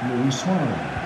Louis Suarez.